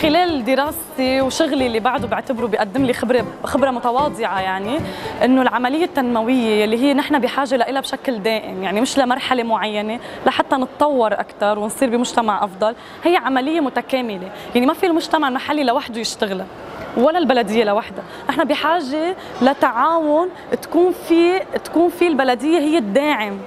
خلال دراستي وشغلي اللي بعده بعتبره بيقدم لي خبره خبرة متواضعة يعني إنه العملية التنموية اللي هي نحن بحاجة لها بشكل دائم يعني مش لمرحلة معينة لحتى نتطور أكثر ونصير بمجتمع أفضل هي عملية متكاملة يعني ما في المجتمع المحلي لوحده يشتغلها ولا البلدية لوحدها نحن بحاجة لتعاون تكون في تكون في البلدية هي الداعم.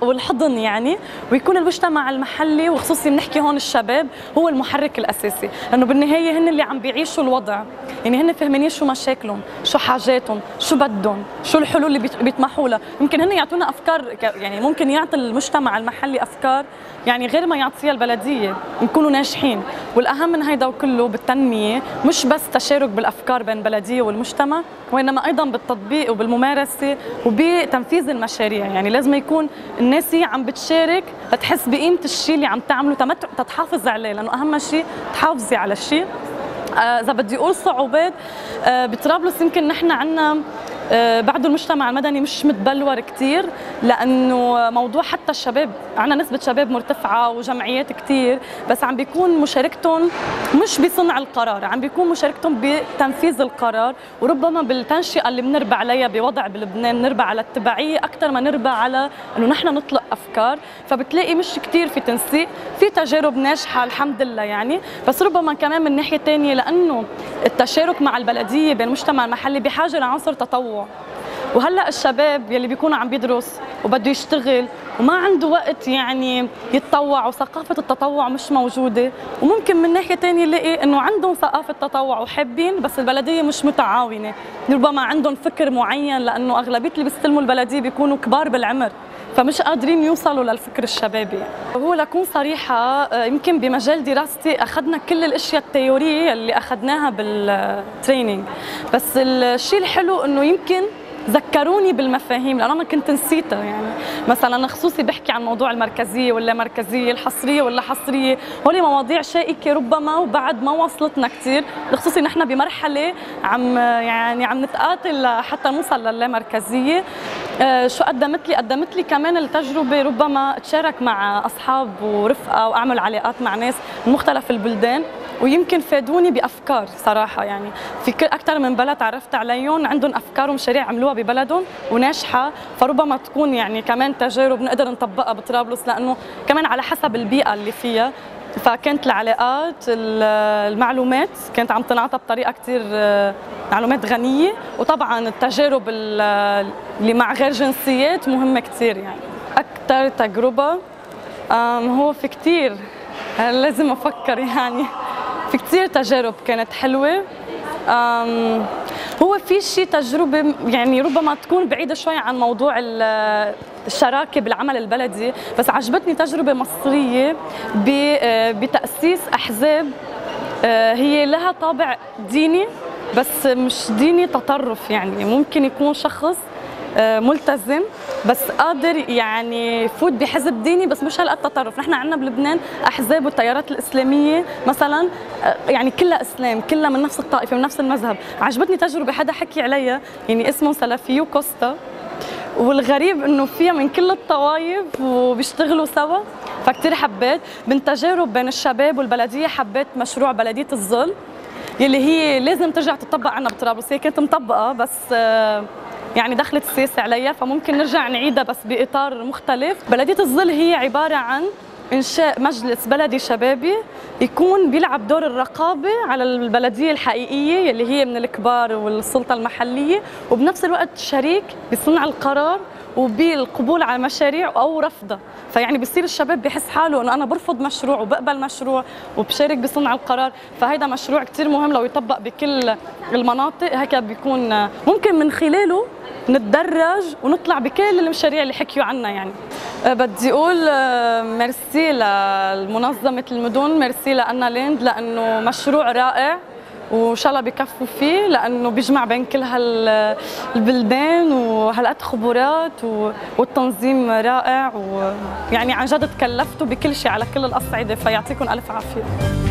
والحضن يعني ويكون المجتمع المحلي وخصوصي بنحكي هون الشباب هو المحرك الأساسي. لأنه بالنهاية هن اللي عم بيعيشوا الوضع. يعني هن فهمانين شو مشاكلهم شو حاجاتهم شو بدهم شو الحلول اللي بيطمحوا لها. يمكن هن يعطونا أفكار يعني ممكن يعطي المجتمع المحلي أفكار يعني غير ما يعطيها البلدية. نكونوا ناجحين. والأهم من هيدا وكله بالتنمية مش بس تشارك بالأفكار بين البلديه والمجتمع وإنما أيضا بالتطبيق وبالممارسة وبتنفيذ المشاريع. يعني لازم يكون الناس هي عم بتشارك لتحس بقيمة الشيء اللي عم تعمله. تتحافظ عليه لأنه أهم شيء تحافظي على الشيء آه، إذا بدي أقول صعوبات آه، بطرابلس يمكن نحن عندنا آه، بعد المجتمع المدني مش متبلور كثير لأنه موضوع حتى الشباب عندنا نسبة شباب مرتفعة وجمعيات كثير بس عم بيكون مشاركتهم مش بصنع القرار عم بيكون مشاركتهم بتنفيذ القرار وربما بالتنشئة اللي بنربى عليها بوضع بلبنان نربى على التبعية أكثر ما نربى على إنه نحن نطلق أفكار فبتلاقي مش كثير في تنسيق في تجارب ناجحة الحمد لله يعني. بس ربما كمان من ناحية ثانية لأنه التشارك مع البلدية بين المجتمع المحلي بحاجة لعنصر تطوع وهلأ الشباب يلي بيكونوا عم بيدرس وبده يشتغل وما عنده وقت يعني يتطوع وثقافة التطوع مش موجودة وممكن من ناحية تانية يلاقي إنه عندهم ثقافة تطوع وحابين بس البلدية مش متعاونة ربما عندهم فكر معين لأنه أغلبية اللي بيستلموا البلدية بيكونوا كبار بالعمر. فمش قادرين يوصلوا للفكر الشبابي. هو لكون صريحة آه، يمكن بمجال دراستي أخذنا كل الأشياء التيورية اللي أخذناها بالتريننج بس الشيء الحلو إنه يمكن ذكروني بالمفاهيم لأنه أنا كنت نسيتها يعني. مثلا خصوصي بحكي عن موضوع المركزية ولا مركزية الحصرية ولا حصرية. هول مواضيع شائكة ربما وبعد ما وصلتنا كثير خصوصي نحن بمرحلة عم يعني عم نتقاتل حتى نوصل للامركزيه شو قدمت لي؟ قدمت لي كمان التجربة ربما اتشارك مع أصحاب ورفقة وأعمل علاقات مع ناس من مختلف البلدان ويمكن فادوني بأفكار صراحة يعني. في كل أكثر من بلد تعرفت عليهم عندهم أفكار ومشاريع عملوها ببلدهم وناجحة فربما تكون يعني كمان تجارب نقدر نطبقها بطرابلس لأنه كمان على حسب البيئة اللي فيها فكانت العلاقات المعلومات كانت عم تنعطى بطريقة كثير آه، معلومات غنية. وطبعا التجارب اللي مع غير جنسيات مهمة كثير يعني. أكثر تجربة هو في كثير لازم أفكر يعني. في كثير تجارب كانت حلوة. هو في شيء تجربة يعني ربما تكون بعيدة شوي عن موضوع الشراكه بالعمل البلدي بس عجبتني تجربة مصرية آه، بتأسيس أحزاب آه، هي لها طابع ديني بس مش ديني تطرف يعني. ممكن يكون شخص آه، ملتزم بس قادر يعني يفوت بحزب ديني بس مش هالقد تطرف نحن عندنا بلبنان أحزاب والتيارات الإسلامية مثلا يعني كلها إسلام كلها من نفس الطائفة من نفس المذهب. عجبتني تجربة حدا حكي عليها يعني اسمه سلفيو كوستا. والغريب إنه فيها من كل الطوائف وبيشتغلوا سوا. فكتير حبيت. من تجارب بين الشباب والبلدية حبيت مشروع بلدية الظل يلي هي لازم ترجع تطبق عنا بطرابلس هي كانت مطبقة بس آه، يعني دخلت السياسة عليها فممكن نرجع نعيدها بس بإطار مختلف. بلدية الظل هي عبارة عن إنشاء مجلس بلدي شبابي يكون بيلعب دور الرقابة على البلدية الحقيقية اللي هي من الكبار والسلطة المحلية وبنفس الوقت شريك بصنع القرار وبالقبول على المشاريع أو رفضها. فيعني بصير الشباب بحس حاله إنه أنا برفض مشروع وبقبل مشروع وبشارك بصنع القرار. فهيدا مشروع كثير مهم لو يطبق بكل المناطق هيك بيكون ممكن من خلاله نتدرج ونطلع بكل المشاريع اللي حكيوا عنها يعني. أه، بدي أقول أه، ميرسي لمنظمه المدن ميرسي لانا لاند لأنه مشروع رائع وإن شاء الله بكفوا فيه لأنه بيجمع بين كل هالبلدان وهالقد خبرات والتنظيم رائع ويعني عن جد تكلفتوا بكل شيء على كل الأصعدة فيعطيكم ألف عافية.